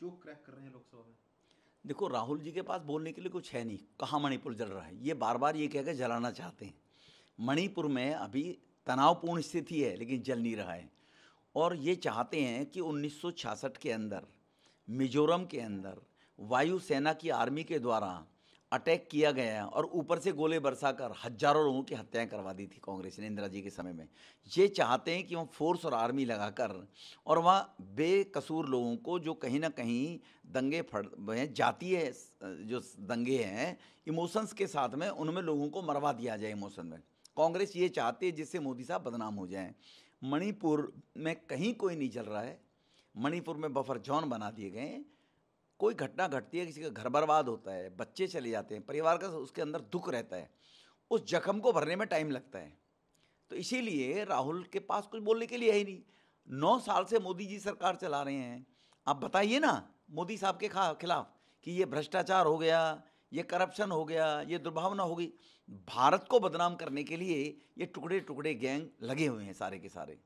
जो क्रैक कर रहे हैं लोकसभा में? देखो, राहुल जी के पास बोलने के लिए कुछ है नहीं। कहाँ मणिपुर जल रहा है? ये बार बार ये कह के जलाना चाहते हैं। मणिपुर में अभी तनावपूर्ण स्थिति है, लेकिन जल नहीं रहा है। और ये चाहते हैं कि 1966 के अंदर, मिजोरम के अंदर वायुसेना की आर्मी के द्वारा अटैक किया गया और ऊपर से गोले बरसाकर हज़ारों लोगों की हत्याएँ करवा दी थी कांग्रेस ने इंदिरा जी के समय में। ये चाहते हैं कि वहाँ फोर्स और आर्मी लगाकर और वहाँ बेकसूर लोगों को जो कहीं ना कहीं दंगे फड़ हैं जातीय जो दंगे हैं, इमोशंस के साथ में उनमें लोगों को मरवा दिया जाए इमोशन में। कांग्रेस ये चाहती है जिससे मोदी साहब बदनाम हो जाएँ। मणिपुर में कहीं कोई नहीं चल रहा है। मणिपुर में बफर जोन बना दिए गए कोई घटना घटती है, किसी का घर बर्बाद होता है, बच्चे चले जाते हैं, परिवार का उसके अंदर दुख रहता है, उस जख्म को भरने में टाइम लगता है। तो इसीलिए राहुल के पास कुछ बोलने के लिए है ही नहीं। नौ साल से मोदी जी सरकार चला रहे हैं। आप बताइए ना मोदी साहब के खिलाफ कि ये भ्रष्टाचार हो गया, ये करप्शन हो गया, ये दुर्भावना हो गई। भारत को बदनाम करने के लिए ये टुकड़े टुकड़े गैंग लगे हुए हैं सारे के सारे।